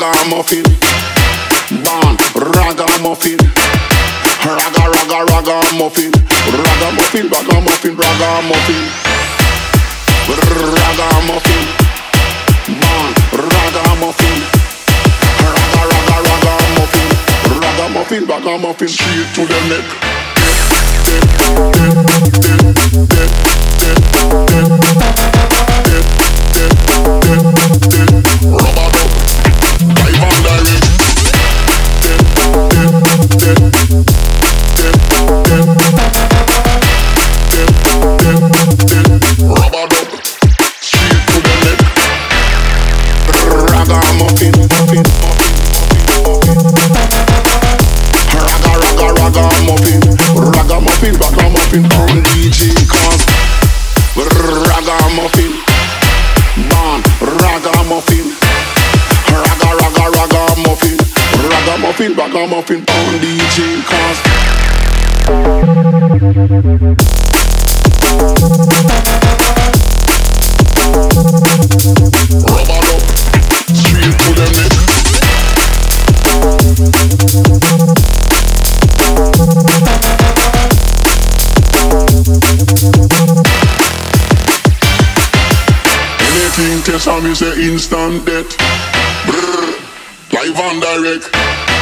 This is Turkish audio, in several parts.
ragamuffin. Born ragamuffin. Raga, raga, ragamuffin. Ragamuffin, ragamuffin, ragamuffin. Ragamuffin. Born ragamuffin. Raga, raga, ragamuffin. Ragamuffin, ragamuffin, straight to the neck. Ragamuffin, ragamuffin on DJ cause rubber to the neck. Anything test on me say instant death. Brrr, live and direct.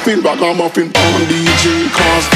Ragamuffin, ragamuffin on DJ cause.